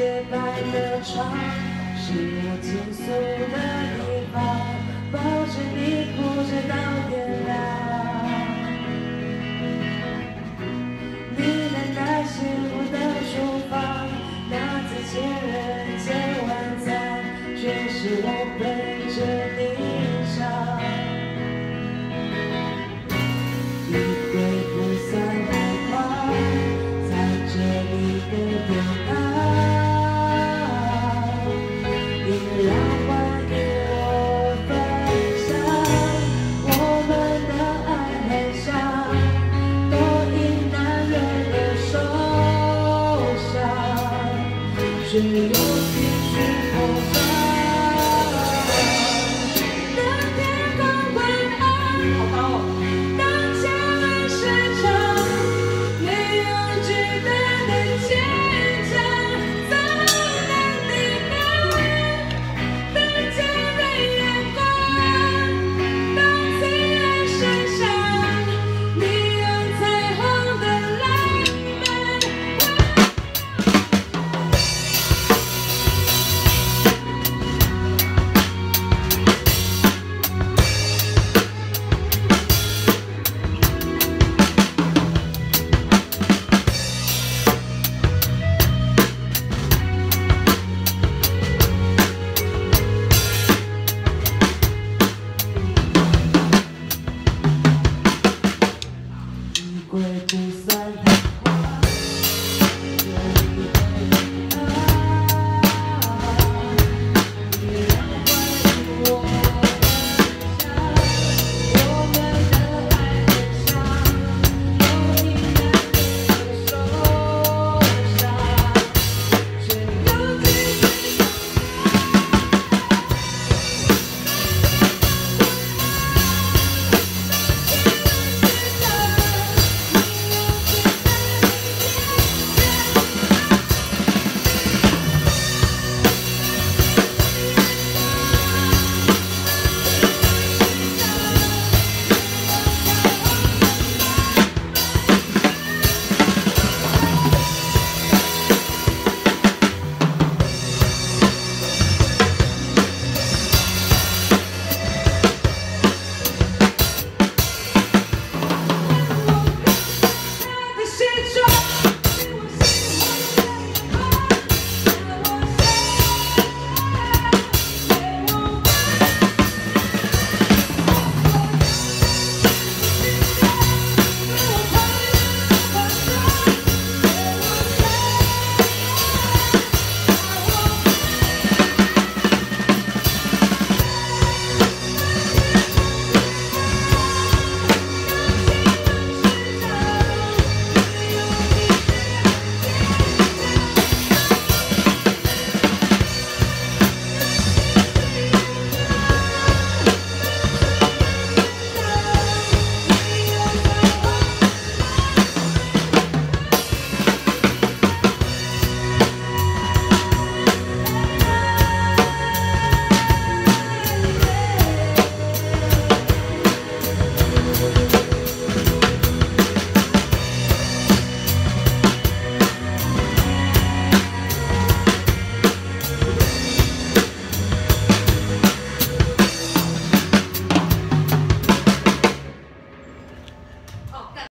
洁白的床，是我紧诉的地方。却又继是否在 great to say.